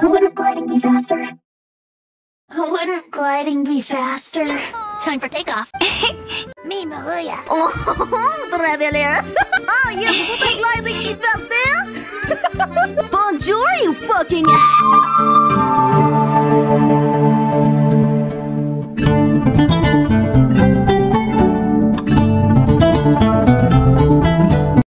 Wouldn't gliding be faster? Wouldn't gliding be faster? Time for takeoff. Me, Maruya. Oh, traveler. oh, yes, wouldn't gliding be faster? Bonjour, you fucking ass!